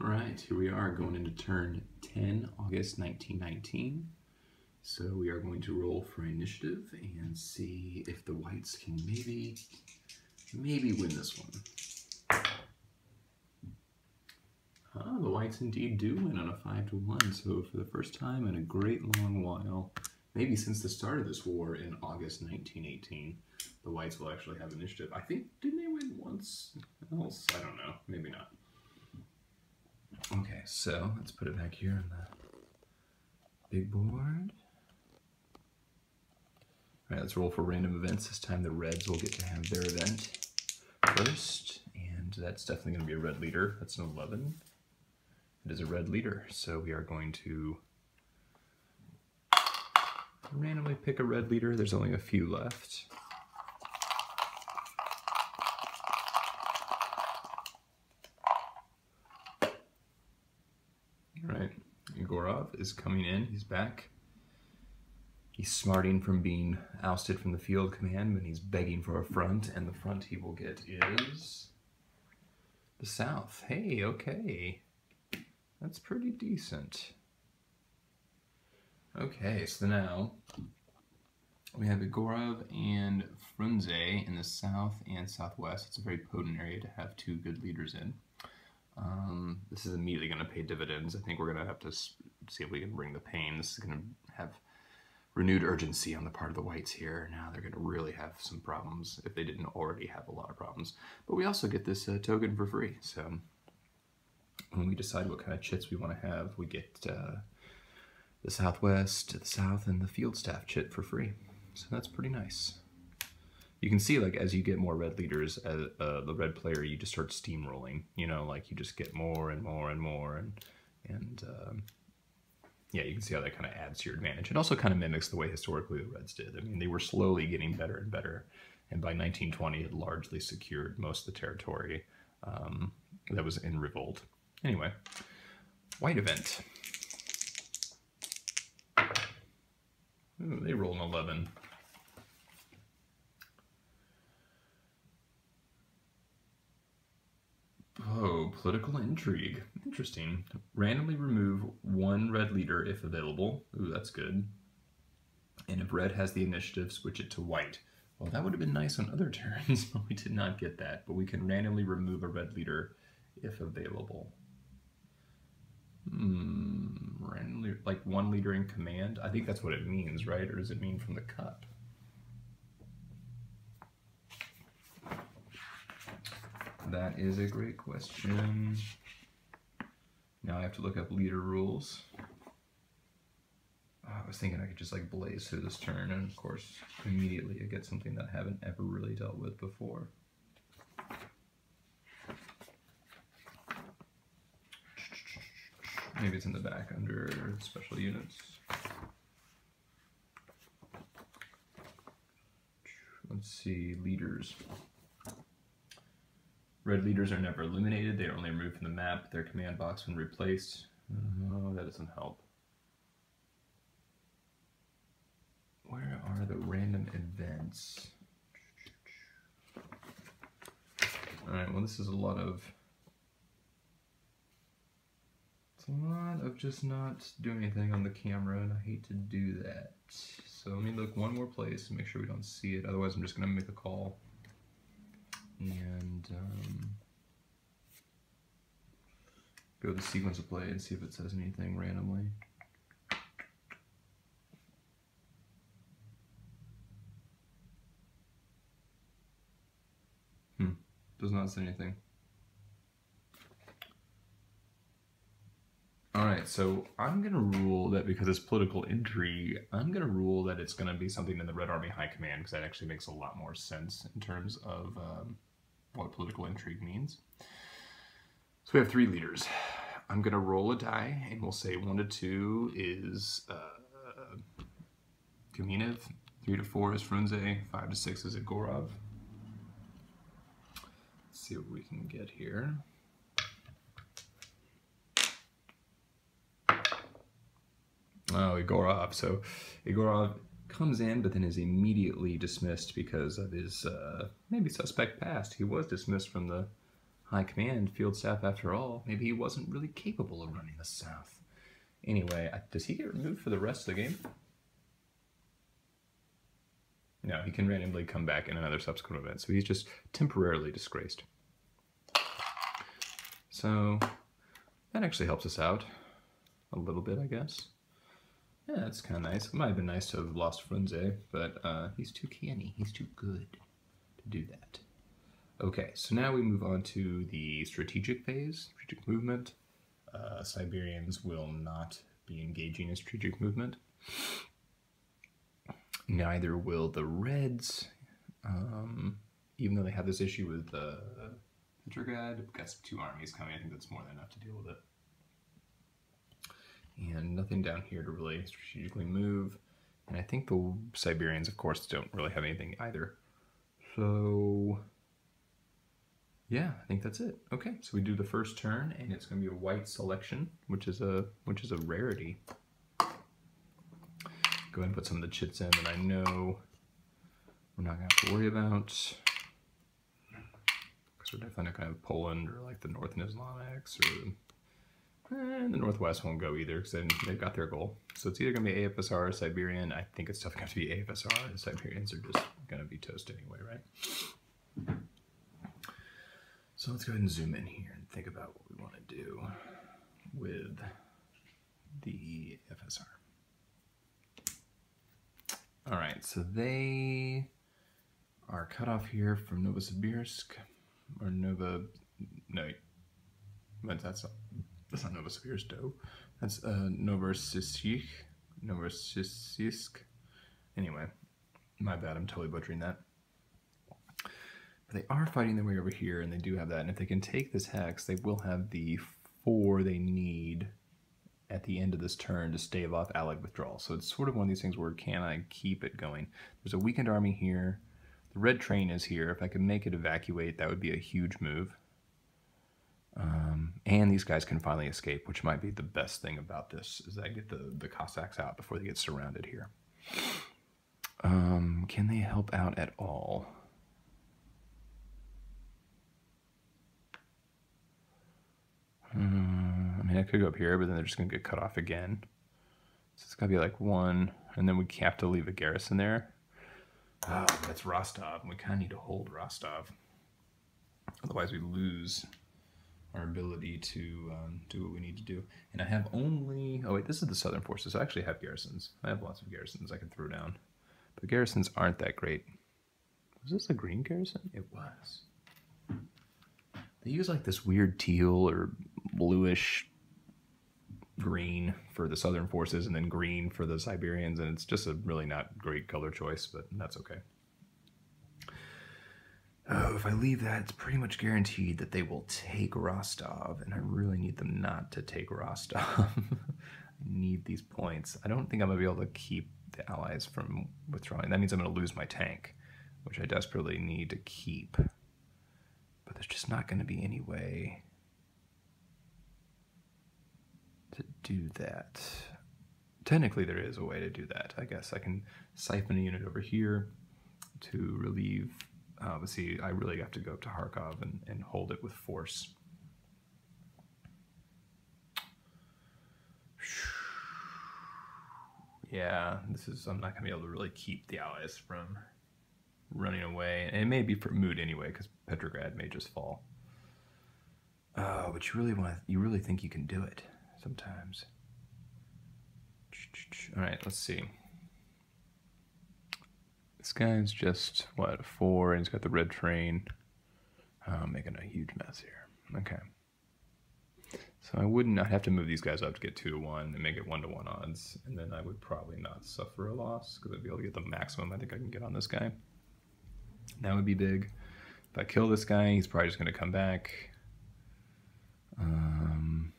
All right, here we are going into turn 10, August 1919. So we are going to roll for initiative and see if the whites can maybe, maybe win this one. Ah, the whites indeed do win on a 5 to 1, so for the first time in a great long while, maybe since the start of this war in August 1918, the whites will actually have initiative. I think, didn't they win once else? I don't know, maybe not. Okay, so let's put it back here on the big board. All right, let's roll for random events. This time the Reds will get to have their event first, and that's definitely going to be a red leader. That's an 11. It is a red leader, so we are going to randomly pick a red leader. There's only a few left. Gorov is coming in. He's back. He's smarting from being ousted from the field command, but he's begging for a front, and the front he will get is the south. Hey, okay. That's pretty decent. Okay, so now we have Igorov and Frunze in the south and southwest. It's a very potent area to have two good leaders in. Um, this is immediately going to pay dividends. I think we're going to have to see if we can bring the pain. This is going to have renewed urgency on the part of the whites here. Now they're going to really have some problems if they didn't already have a lot of problems. But we also get this uh, token for free. So when we decide what kind of chits we want to have, we get uh, the Southwest, the South, and the Field Staff chit for free. So that's pretty nice you can see like as you get more red leaders as uh, the red player you just start steamrolling you know like you just get more and more and more and and um, yeah you can see how that kind of adds to your advantage. It also kind of mimics the way historically the reds did. I mean they were slowly getting better and better and by 1920 had largely secured most of the territory um, that was in revolt. Anyway white event. Ooh, they roll an 11 Oh, political intrigue. Interesting. Randomly remove one red leader if available. Ooh, that's good. And if red has the initiative, switch it to white. Well, that would have been nice on other turns, but we did not get that. But we can randomly remove a red leader if available. Hmm, randomly, like one leader in command? I think that's what it means, right? Or does it mean from the cup? That is a great question. Now I have to look up leader rules. Oh, I was thinking I could just like blaze through this turn, and of course, immediately I get something that I haven't ever really dealt with before. Maybe it's in the back under special units. Let's see, leaders. Red leaders are never eliminated, they are only removed from the map, their command box when replaced. Oh, that doesn't help. Where are the random events? Alright, well this is a lot of... It's a lot of just not doing anything on the camera, and I hate to do that. So let me look one more place and make sure we don't see it, otherwise I'm just going to make a call and um, go to sequence of play and see if it says anything randomly. Hmm, does not say anything. Alright, so I'm going to rule that because it's political intrigue, I'm going to rule that it's going to be something in the Red Army High Command because that actually makes a lot more sense in terms of um, what political intrigue means. So we have three leaders. I'm going to roll a die, and we'll say 1 to 2 is uh, Kamenev, 3 to 4 is Frunze, 5 to 6 is Igorov. Let's see what we can get here. Oh, Igorov. So Igorov comes in, but then is immediately dismissed because of his uh, maybe suspect past. He was dismissed from the high command field staff after all. Maybe he wasn't really capable of running the South. Anyway, does he get removed for the rest of the game? No, he can randomly come back in another subsequent event, so he's just temporarily disgraced. So that actually helps us out a little bit, I guess. Yeah, that's kind of nice. It might have been nice to have lost Frunze, but uh, he's too canny. He's too good to do that. Okay, so now we move on to the strategic phase, strategic movement. Uh, Siberians will not be engaging in strategic movement. Neither will the Reds, um, even though they have this issue with uh, Petrograd. We've got two armies coming. I think that's more than enough to deal with it. And nothing down here to really strategically move. And I think the Siberians, of course, don't really have anything either. So yeah, I think that's it. Okay, so we do the first turn, and it's going to be a white selection, which is a which is a rarity. Go ahead and put some of the chits in that I know we're not going to have to worry about. Because we're definitely not going to have Poland or like the Northern Islamics or eh, the Northwest won't go either because they've got their goal. So it's either going to be AFSR or Siberian. I think it's definitely going to be AFSR. The Siberians are just going to be toast anyway, right? So let's go ahead and zoom in here and think about what we want to do with the FSR. All right, so they are cut off here from Novosibirsk or Nova, no, but that's that's not Novosibirsk, though. That's uh, Novosibirsk. Anyway, my bad, I'm totally butchering that. But they are fighting their way over here, and they do have that. And if they can take this hex, they will have the four they need at the end of this turn to stave off allied withdrawal. So it's sort of one of these things where can I keep it going? There's a weakened army here. The red train is here. If I could make it evacuate, that would be a huge move. Um, and these guys can finally escape, which might be the best thing about this, is I get the, the Cossacks out before they get surrounded here. Um, can they help out at all? Uh, I mean, I could go up here, but then they're just going to get cut off again. So it's got to be like one, and then we have to leave a garrison there. Oh, that's Rostov. We kind of need to hold Rostov. Otherwise, we lose our ability to um, do what we need to do. And I have only... Oh, wait, this is the Southern Forces. I actually have garrisons. I have lots of garrisons I can throw down. But garrisons aren't that great. Was this a green garrison? It was. They use like this weird teal or bluish green for the southern forces and then green for the Siberians, and it's just a really not great color choice, but that's okay. Oh, if I leave that, it's pretty much guaranteed that they will take Rostov, and I really need them not to take Rostov. I need these points. I don't think I'm going to be able to keep the allies from withdrawing. That means I'm going to lose my tank, which I desperately need to keep. But there's just not going to be any way to do that. Technically, there is a way to do that. I guess I can siphon a unit over here to relieve. Uh, but see, I really have to go up to Kharkov and, and hold it with force. Yeah, this is. I'm not gonna be able to really keep the allies from running away. And it may be for mood anyway, because Petrograd may just fall. Oh, but you really want to, you really think you can do it sometimes. All right, let's see. This guy's just, what, four, and he's got the red train. Oh, making a huge mess here. Okay. So I would not have to move these guys up to get two to one and make it one to one odds, and then I would probably not suffer a loss because I'd be able to get the maximum I think I can get on this guy. That would be big. If I kill this guy, he's probably just going to come back. Um,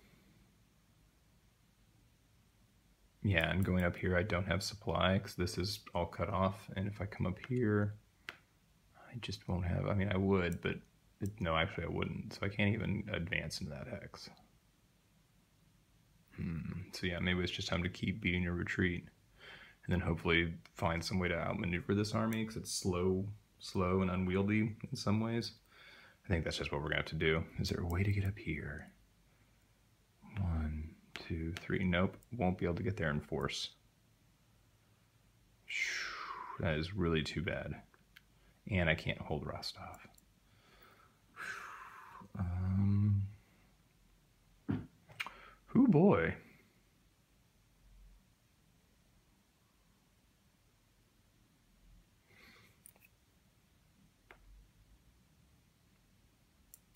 yeah, and going up here, I don't have supply because this is all cut off. And if I come up here, I just won't have, I mean, I would, but it, no, actually I wouldn't. So I can't even advance into that hex. Hmm. So yeah, maybe it's just time to keep beating your retreat. And then hopefully find some way to outmaneuver this army because it's slow slow and unwieldy in some ways. I think that's just what we're going to have to do. Is there a way to get up here? Two, three. Nope. Won't be able to get there in force. That is really too bad. And I can't hold Rostov. Um, who boy.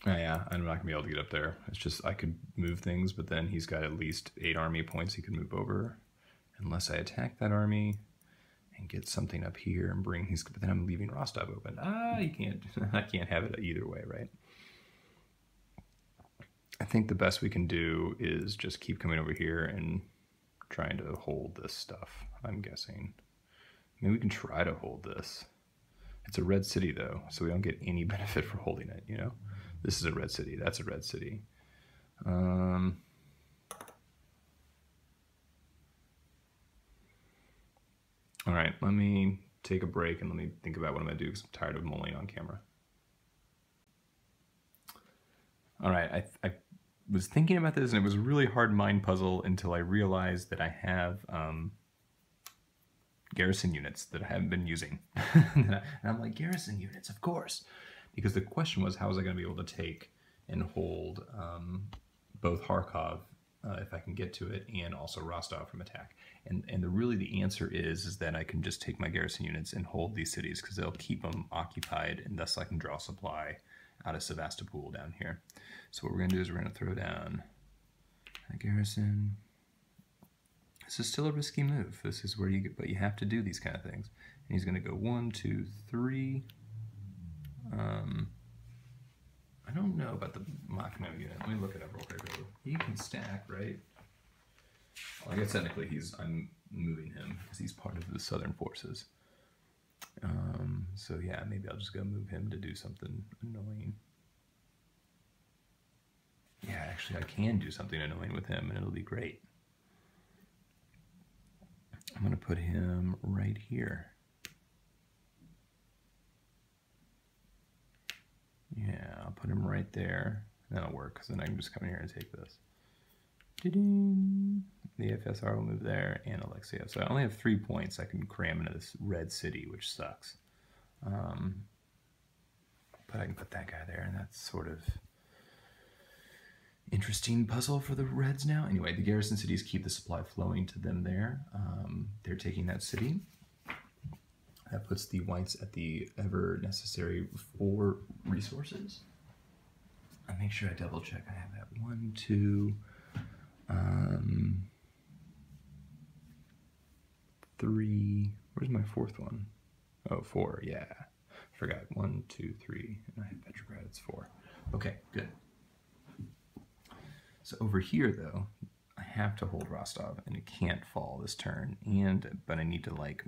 Oh, yeah, I'm not gonna be able to get up there. It's just I could move things, but then he's got at least eight army points he could move over, unless I attack that army and get something up here and bring his. But then I'm leaving Rostov open. Ah, you can't. I can't have it either way, right? I think the best we can do is just keep coming over here and trying to hold this stuff. I'm guessing. Maybe we can try to hold this. It's a red city though, so we don't get any benefit for holding it. You know. This is a red city. That's a red city. Um, all right, let me take a break and let me think about what I'm going to do because I'm tired of mulling on camera. All right, I, I was thinking about this and it was a really hard mind puzzle until I realized that I have um, garrison units that I haven't been using. and I'm like, garrison units, of course because the question was how was I going to be able to take and hold um, both Kharkov uh, if I can get to it and also Rostov from attack. And and the really the answer is is that I can just take my garrison units and hold these cities because they'll keep them occupied and thus I can draw supply out of Sevastopol down here. So what we're going to do is we're going to throw down a garrison. This is still a risky move. This is where you get, but you have to do these kind of things. And he's going to go one, two, three, um, I don't know about the Makhno unit. Let me look it up real quick. He can stack, right? Well, I guess technically he's I'm moving him because he's part of the Southern forces. Um, so yeah, maybe I'll just go move him to do something annoying. Yeah, actually I can do something annoying with him and it'll be great. I'm going to put him right here. Yeah, I'll put him right there. That'll work, because then I can just come in here and take this. The FSR will move there, and Alexia. So I only have three points I can cram into this red city, which sucks. Um, but I can put that guy there, and that's sort of interesting puzzle for the Reds now. Anyway, the garrison cities keep the supply flowing to them there. Um, they're taking that city. That puts the whites at the ever necessary four resources. I make sure I double check. I have that one, two, um, three. Where's my fourth one? Oh, four. Yeah, forgot. One, two, three, and I have Petrograd. It's four. Okay, good. So over here, though, I have to hold Rostov, and it can't fall this turn. And but I need to like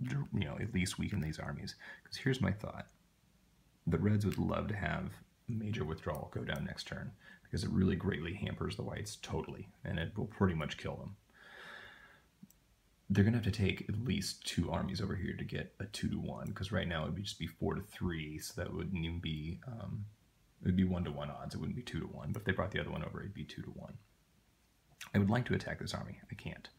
you know, at least weaken these armies. Because here's my thought. The Reds would love to have major withdrawal go down next turn because it really greatly hampers the Whites totally, and it will pretty much kill them. They're going to have to take at least two armies over here to get a 2 to 1, because right now it would just be 4 to 3, so that wouldn't even be, um, it would be 1 to 1 odds, it wouldn't be 2 to 1, but if they brought the other one over, it'd be 2 to 1. I would like to attack this army, I can't.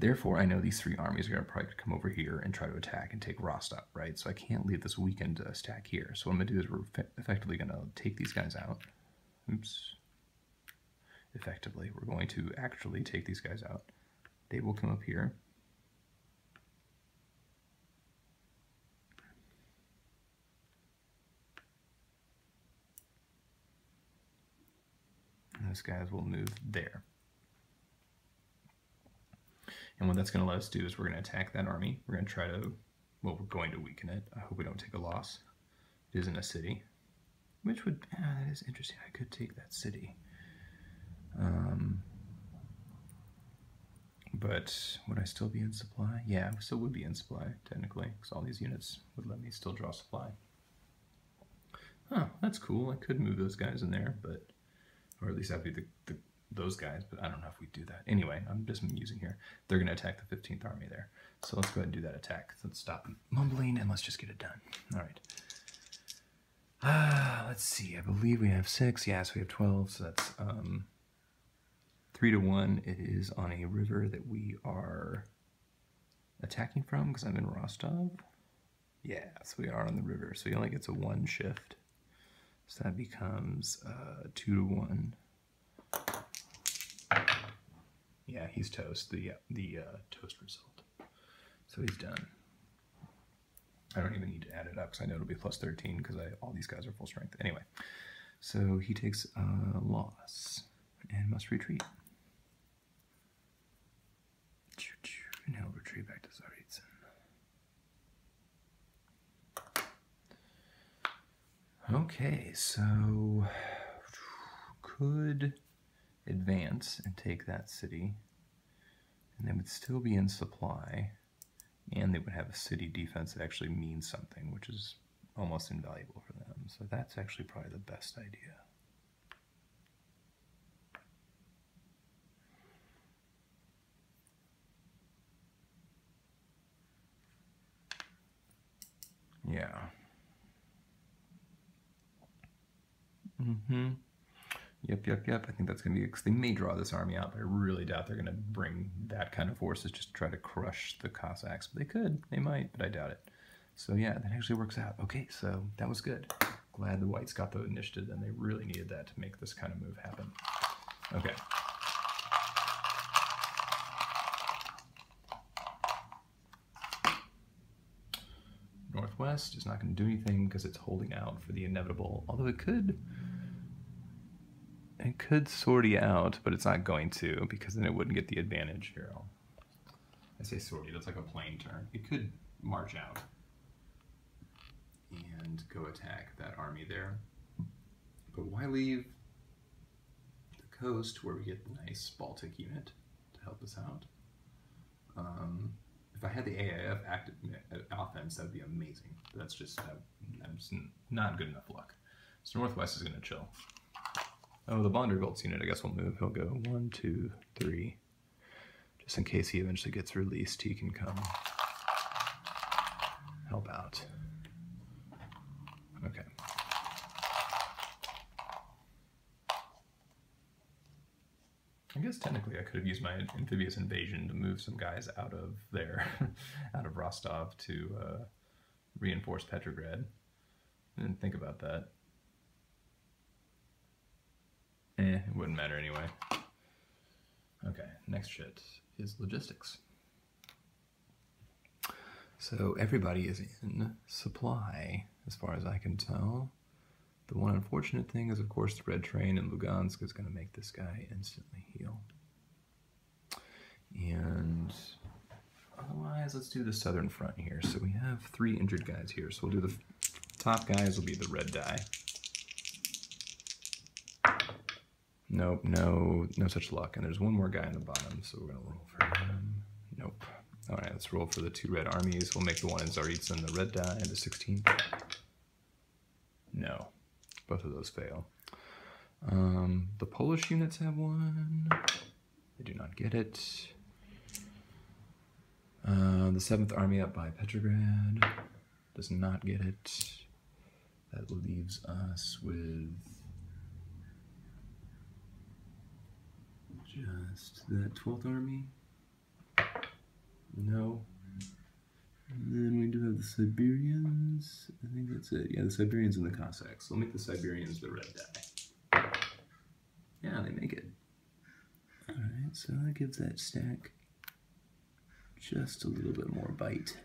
Therefore, I know these three armies are going to probably come over here and try to attack and take Rostov, right? So I can't leave this weakened uh, stack here. So what I'm going to do is we're effectively going to take these guys out. Oops. Effectively, we're going to actually take these guys out. They will come up here. And those guys will move there. And what that's going to let us do is we're going to attack that army. We're going to try to, well, we're going to weaken it. I hope we don't take a loss. It is in a city, which would, ah, that is interesting. I could take that city. Um, but would I still be in supply? Yeah, I still would be in supply, technically, because all these units would let me still draw supply. Oh, that's cool. I could move those guys in there, but, or at least that'd be the, the those guys, but I don't know if we do that. Anyway, I'm just musing here. They're going to attack the 15th Army there. So let's go ahead and do that attack. Let's stop mumbling and let's just get it done. All right. Uh, let's see. I believe we have six. Yes, we have 12. So that's um, three to one. It is on a river that we are attacking from because I'm in Rostov. Yes, we are on the river. So he only gets a one shift. So that becomes uh, two to one. Yeah, he's toast. The the uh, toast result. So he's done. I don't even need to add it up because I know it'll be plus 13 because I all these guys are full strength. Anyway, so he takes a loss and must retreat. And he'll retreat back to Tsaritsyn. Okay, so could advance and take that city, and they would still be in supply, and they would have a city defense that actually means something, which is almost invaluable for them. So that's actually probably the best idea. Yeah. Mm-hmm. Yep, yep, yep. I think that's going to be because they may draw this army out, but I really doubt they're going to bring that kind of forces just to try to crush the Cossacks. But they could, they might, but I doubt it. So yeah, that actually works out. Okay, so that was good. Glad the whites got the initiative, and they really needed that to make this kind of move happen. Okay. Northwest is not going to do anything because it's holding out for the inevitable, although it could it could sortie out, but it's not going to because then it wouldn't get the advantage here. I say sortie, that's like a plain turn. It could march out and go attack that army there. But why leave the coast where we get the nice Baltic unit to help us out? Um, if I had the AIF active uh, offense, that would be amazing. That's just that's not good enough luck. So Northwest is going to chill. Oh, the von der Goltz unit, I guess, will move. He'll go one, two, three. Just in case he eventually gets released, he can come help out. Okay. I guess technically I could have used my amphibious invasion to move some guys out of there, out of Rostov to uh, reinforce Petrograd. I didn't think about that. It wouldn't matter anyway. Okay, next chit is logistics. So everybody is in supply, as far as I can tell. The one unfortunate thing is, of course, the red train in Lugansk is going to make this guy instantly heal. And otherwise, let's do the southern front here. So we have three injured guys here. So we'll do the top guys will be the red die. Nope, no, no such luck. And there's one more guy in the bottom, so we're gonna roll for him. Nope. All right, let's roll for the two red armies. We'll make the one in Tsaritsyn the red die, and the 16th. No, both of those fail. Um, the Polish units have one. They do not get it. Uh, the 7th Army up by Petrograd does not get it. That leaves us with just that 12th Army. No. And then we do have the Siberians. I think that's it. Yeah, the Siberians and the Cossacks. I'll make the Siberians the red die. Yeah, they make it. Alright, so that gives that stack just a little bit more bite.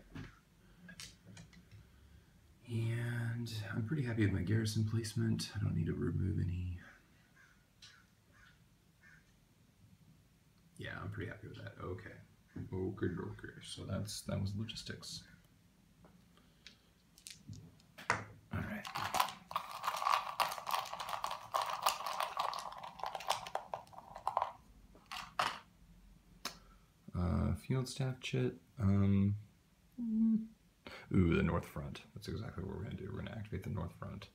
And I'm pretty happy with my garrison placement. I don't need to remove any. Yeah, I'm pretty happy with that. Okay. Okay, okay. So that's that was logistics. All right. Uh, field staff chit. Um, ooh, the north front. That's exactly what we're going to do. We're going to activate the north front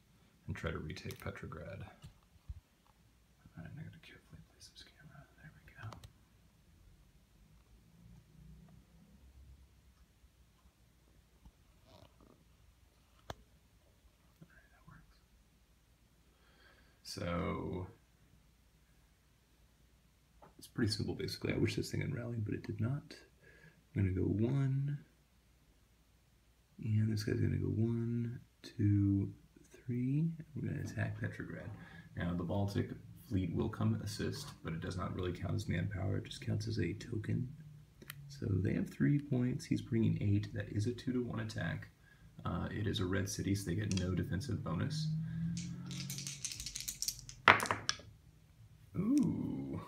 and try to retake Petrograd. All right, negative Q. So it's pretty simple basically. I wish this thing had rallied, but it did not. I'm gonna go one, and this guy's gonna go one, two, three. We're gonna attack Petrograd. Now the Baltic fleet will come assist, but it does not really count as manpower. It just counts as a token. So they have three points. He's bringing eight. That is a two to one attack. Uh, it is a red city, so they get no defensive bonus. Ooh.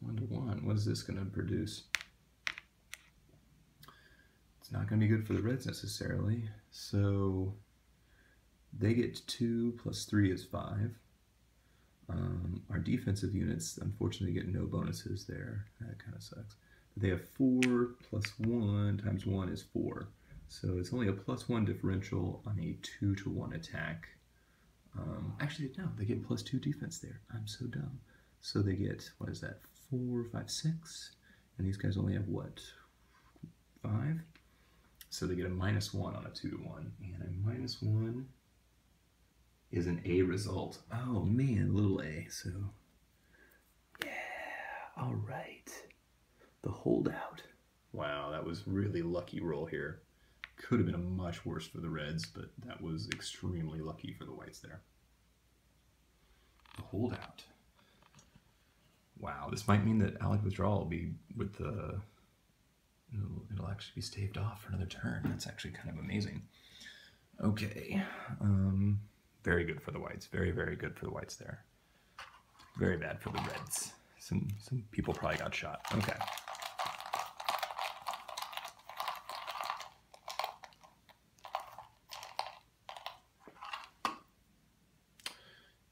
One to one. What is this going to produce? It's not going to be good for the Reds necessarily. So they get two plus three is five. Um, our defensive units, unfortunately, get no bonuses there. That kind of sucks. But they have four plus one times one is four. So it's only a plus one differential on a two to one attack. Um, actually, no, they get plus two defense there. I'm so dumb. So they get, what is that, four, five, six? And these guys only have what, five? So they get a minus one on a two to one. And a minus one is an A result. Oh man, little A. So, yeah, all right. The holdout. Wow, that was really lucky roll here. Could have been a much worse for the Reds, but that was extremely lucky for the Whites there. The holdout. Wow, this might mean that Allied withdrawal will be with the. It'll, it'll actually be staved off for another turn. That's actually kind of amazing. Okay. Um, very good for the whites. Very, very good for the whites there. Very bad for the reds. Some some people probably got shot. Okay.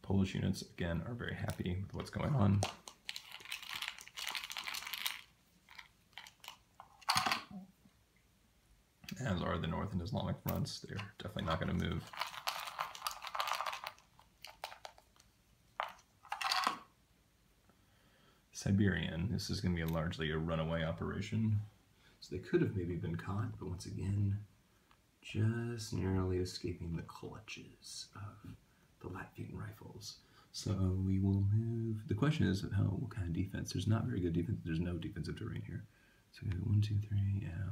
Polish units, again, are very happy with what's going on. As are the North and Islamic fronts. They're definitely not going to move. Siberian. This is going to be a largely a runaway operation. So they could have maybe been caught, but once again, just narrowly escaping the clutches of the Latvian rifles. So we will move. The question is, how what kind of defense? There's not very good defense. There's no defensive terrain here. So we go one, two, three, yeah.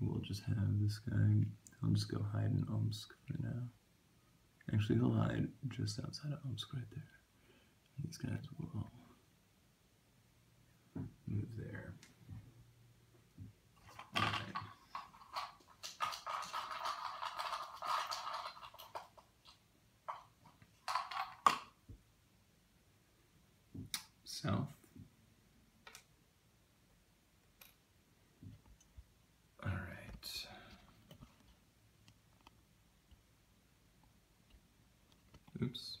We'll just have this guy I'll just go hide in Omsk for now. Actually, he'll hide just outside of Omsk right there. These guys will move there. South. Oops.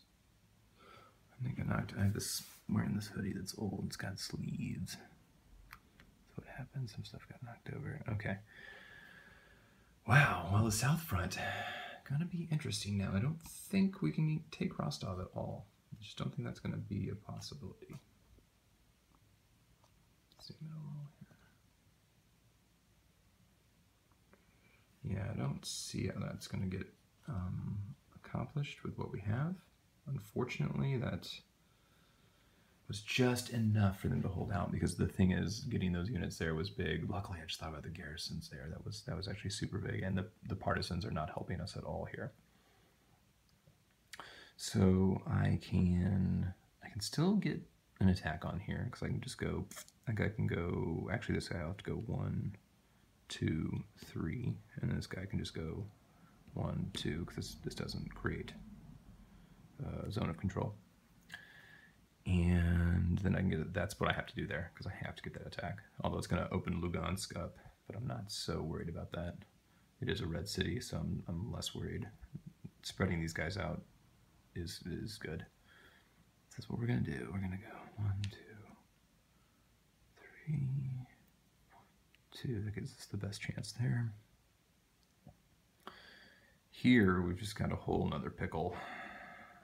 I have this wearing this hoodie that's old. It's got sleeves. So what happened? Some stuff got knocked over. Okay. Wow. Well, the South Front gonna be interesting now. I don't think we can take Rostov at all. I just don't think that's gonna be a possibility. Yeah, I don't see how that's gonna get um, accomplished with what we have. Unfortunately, that was just enough for them to hold out because the thing is getting those units there was big. Luckily I just thought about the garrisons there. That was that was actually super big and the, the partisans are not helping us at all here. So I can I can still get an attack on here because I can just go like I can go actually this guy I'll have to go one, two, three, and this guy can just go one, two, because this, this doesn't create a zone of control. And then I can get that's what I have to do there, because I have to get that attack. Although it's going to open Lugansk up, but I'm not so worried about that. It is a red city, so I'm, I'm less worried. Spreading these guys out is, is good. That's what we're going to do. We're going to go one, two, three, two. That gives us the best chance there. Here, we've just got a whole nother pickle.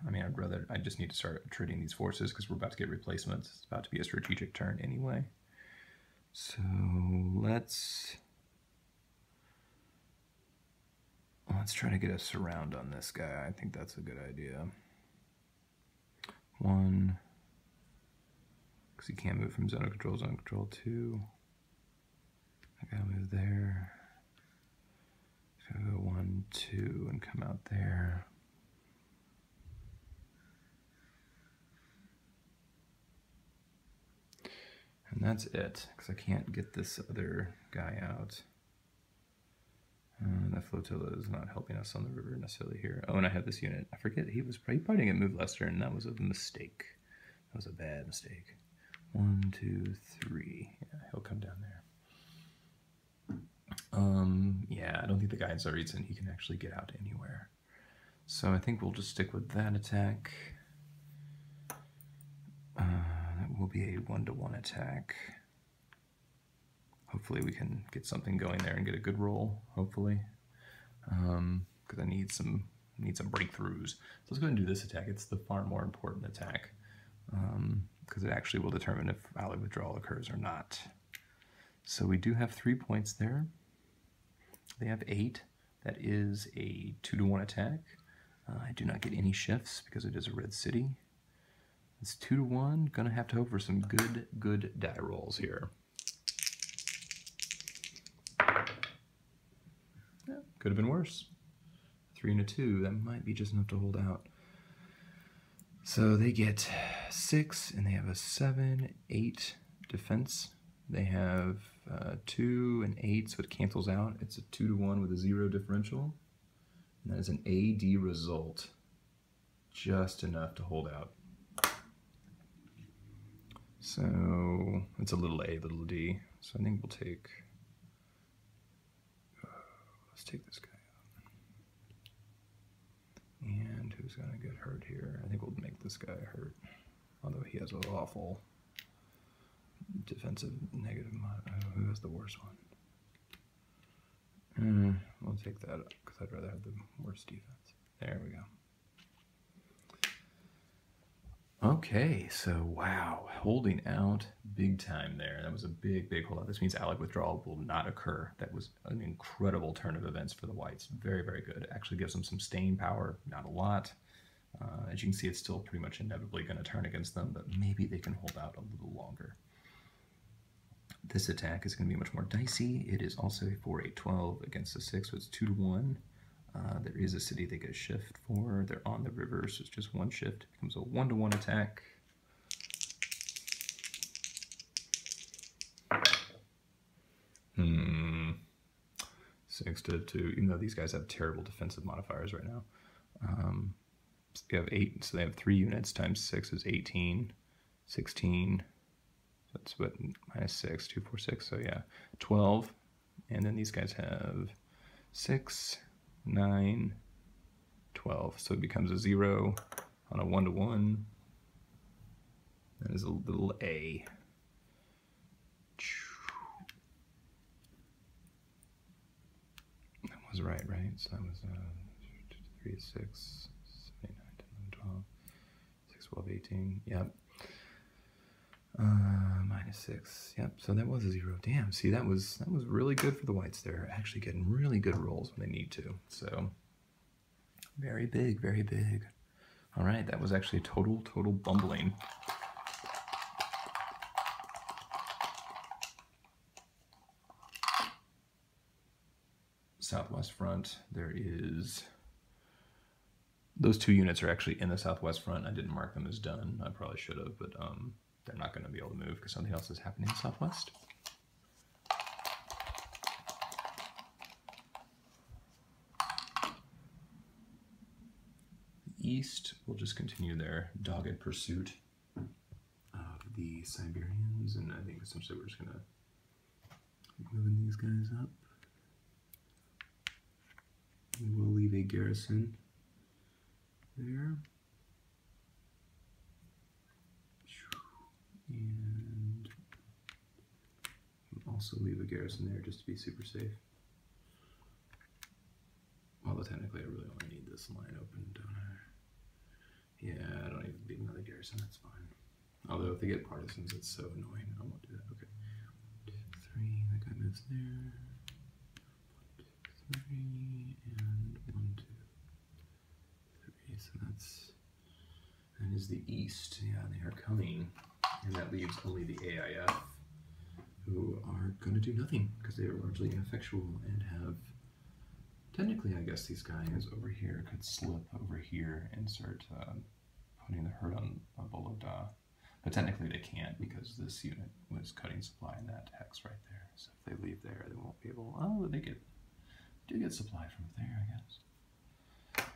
I mean, I'd rather, I just need to start trading these forces because we're about to get replacements. It's about to be a strategic turn anyway. So let's, let's try to get a surround on this guy. I think that's a good idea. One, because he can't move from zone of control, zone of control. Two, I gotta move there. So go one, two, and come out there. And that's it, because I can't get this other guy out. Uh, that flotilla is not helping us on the river necessarily here. Oh, and I have this unit. I forget, he was probably, he probably didn't get moved Lester, and that was a mistake. That was a bad mistake. One, two, three. Yeah, he'll come down there. Um, yeah, I don't think the guy in Tsaritsyn, he can actually get out anywhere. So I think we'll just stick with that attack. Uh, will be a one-to-one -one attack. Hopefully we can get something going there and get a good roll, hopefully. Because um, I need some need some breakthroughs. So let's go ahead and do this attack. It's the far more important attack. Because um, it actually will determine if Allied withdrawal occurs or not. So we do have three points there. They have eight. That is a two to one attack. Uh, I do not get any shifts because it is a red city. It's two to one. Gonna have to hope for some good, good die rolls here. Yeah, Could have been worse. Three and a two, that might be just enough to hold out. So they get six, and they have a seven, eight defense. They have uh, two and eight, so it cancels out. It's a two to one with a zero differential. And that is an AD result. Just enough to hold out. So it's a little a, little d. So I think we'll take Let's take this guy out. And who's to get hurt here? I think we'll make this guy hurt. Although he has an awful defensive negative. Uh, who has the worst one? Mm, we'll take that because I'd rather have the worst defense. There we go. Okay, so wow, holding out big time there. That was a big, big holdout. This means Allied withdrawal will not occur. That was an incredible turn of events for the Whites. Very, very good. Actually gives them some staying power, not a lot. Uh, as you can see, it's still pretty much inevitably going to turn against them, but maybe they can hold out a little longer. This attack is going to be much more dicey. It is also a 4-8-12 against a 6, so it's 2 to 1. Uh, there is a city they get a shift for. They're on the river, so it's just one shift. It becomes a one-to-one -one attack. Hmm. Six to two, even though these guys have terrible defensive modifiers right now. Um, they have eight, so they have three units times six is 18, 16. That's what, minus six, two, four, six. So yeah, 12. And then these guys have six, 9, 12. So it becomes a 0 on a 1 to 1. That is a little a. That was right, right? So that was uh, 3, 6, 7, 8, 9, 10, 11, 12, 6, 12, 18. Yep. Uh, minus six. Yep. So that was a zero. Damn. See, that was that was really good for the whites. They're actually getting really good rolls when they need to. So very big, very big. All right, that was actually a total, total bumbling. Southwest front, there is those two units are actually in the southwest front. I didn't mark them as done. I probably should have, but um, they're not going to be able to move because something else is happening in southwest. The east will just continue their dogged pursuit of the Siberians, and I think essentially we're just going to moving these guys up. We will leave a garrison there. And also leave a garrison there just to be super safe. Although technically I really only need this line open, don't I? Yeah, I don't even need another garrison, that's fine. Although if they get partisans, it's so annoying. I won't do that. Okay. One, two, three, that guy moves there. One, two, three, and one, two, three. So that's that is the east. Yeah, they are coming. And that leaves only the AIF, who are going to do nothing because they are largely ineffectual and have. Technically, I guess these guys over here could slip over here and start uh, putting the hurt on, on Vologda. But technically, they can't because this unit was cutting supply in that hex right there. So if they leave there, they won't be able. Oh, they get do get supply from there, I guess.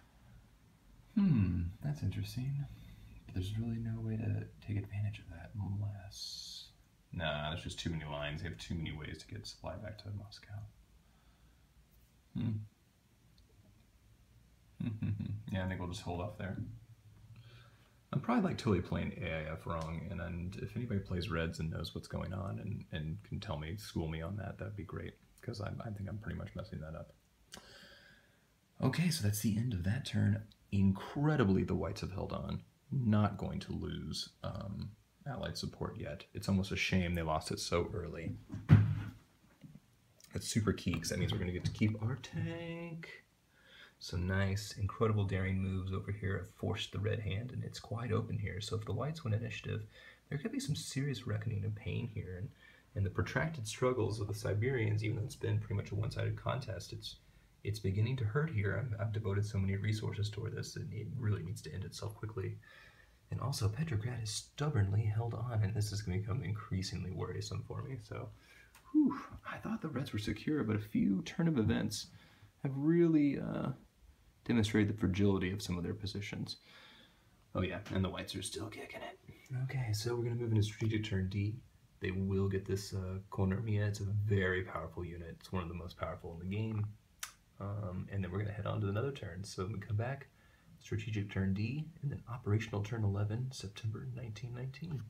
Hmm, that's interesting. There's really no way to take advantage of that unless... Nah, there's just too many lines. They have too many ways to get supply back to Moscow. Hmm. yeah, I think we'll just hold off there. I'm probably like totally playing AIF wrong, and, and if anybody plays Reds and knows what's going on and, and can tell me, school me on that, that'd be great, because I, I think I'm pretty much messing that up. Okay, so that's the end of that turn. Incredibly, the whites have held on. Not going to lose um, allied support yet. It's almost a shame they lost it so early. That's super key, because that means we're going to get to keep our tank. So nice, incredible daring moves over here have forced the red hand, and it's quite open here. So if the whites win initiative, there could be some serious reckoning and pain here. And, and the protracted struggles of the Siberians, even though it's been pretty much a one-sided contest, it's it's beginning to hurt here. I've, I've devoted so many resources toward this, and it really needs to end itself quickly. And also, Petrograd is stubbornly held on, and this is going to become increasingly worrisome for me. So, whew, I thought the Reds were secure, but a few turn of events have really uh, demonstrated the fragility of some of their positions. Oh yeah, and the Whites are still kicking it. Okay, so we're going to move into strategic turn D. They will get this uh, Konarmia. It's a very powerful unit. It's one of the most powerful in the game. Um, and then we're going to head on to another turn. So when we come back, strategic turn D, and then operational turn 11, September 1919.